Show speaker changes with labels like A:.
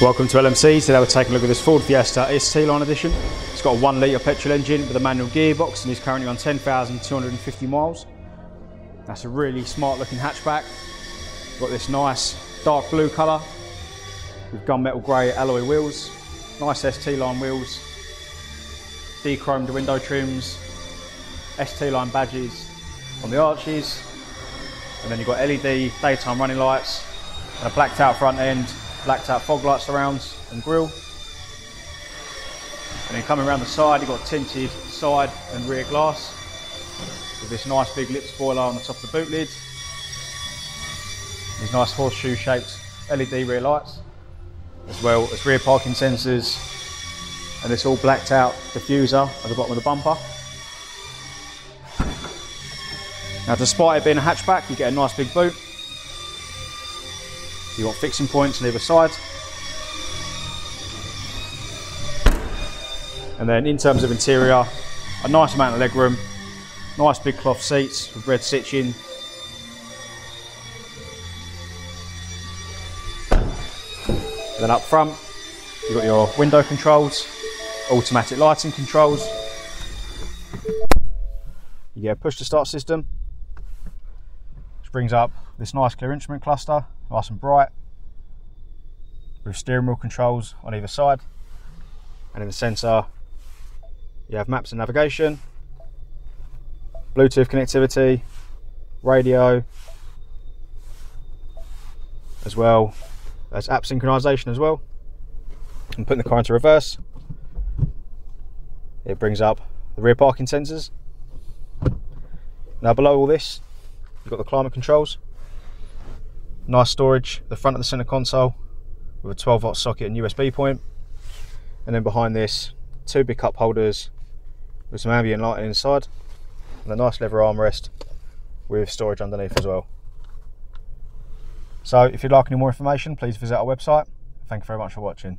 A: Welcome to LMC. Today we're taking a look at this Ford Fiesta ST line edition. It's got a one litre petrol engine with a manual gearbox and is currently on 10,250 miles. That's a really smart looking hatchback. Got this nice dark blue colour with gunmetal grey alloy wheels, nice ST line wheels, de-chromed window trims, ST line badges on the arches, and then you've got LED daytime running lights and a blacked out front end blacked out fog light surrounds and grille. And then coming around the side, you've got tinted side and rear glass with this nice big lip spoiler on the top of the boot lid. These nice horseshoe shaped LED rear lights, as well as rear parking sensors and this all blacked out diffuser at the bottom of the bumper. Now despite it being a hatchback, you get a nice big boot You've got fixing points on either side. And then in terms of interior, a nice amount of legroom, nice big cloth seats with red stitching. And then up front, you've got your window controls, automatic lighting controls. You get a push to start system, which brings up this nice clear instrument cluster nice and bright with steering wheel controls on either side. And in the centre you have maps and navigation Bluetooth connectivity radio as well as app synchronization as well. And putting the car into reverse it brings up the rear parking sensors. Now below all this you've got the climate controls Nice storage, the front of the center console with a 12 volt socket and USB point. And then behind this, two big cup holders with some ambient lighting inside and a nice leather armrest with storage underneath as well. So if you'd like any more information, please visit our website. Thank you very much for watching.